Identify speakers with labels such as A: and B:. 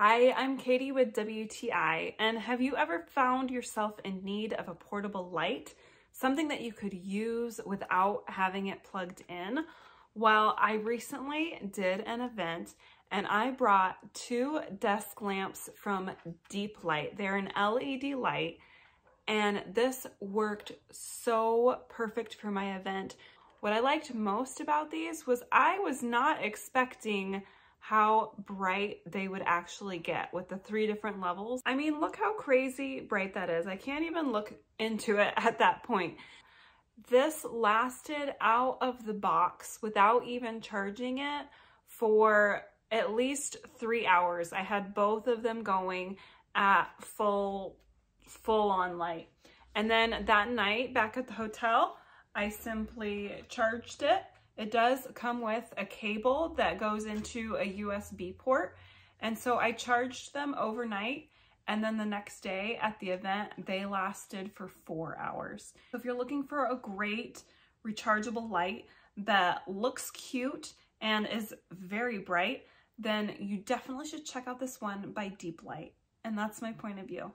A: Hi, I'm Katie with WTI, and have you ever found yourself in need of a portable light? Something that you could use without having it plugged in? Well, I recently did an event and I brought two desk lamps from DEEPLITE. They're an LED light and this worked so perfect for my event. What I liked most about these was I was not expecting how bright they would actually get with the three different levels. I mean, look how crazy bright that is. I can't even look into it at that point. This lasted out of the box without even charging it for at least three hours. I had both of them going at full, full on light. And then that night back at the hotel, I simply charged it it does come with a cable that goes into a USB port. And so I charged them overnight and then the next day at the event, they lasted for four hours. If you're looking for a great rechargeable light that looks cute and is very bright, then you definitely should check out this one by DEEPLITE. And that's my point of view.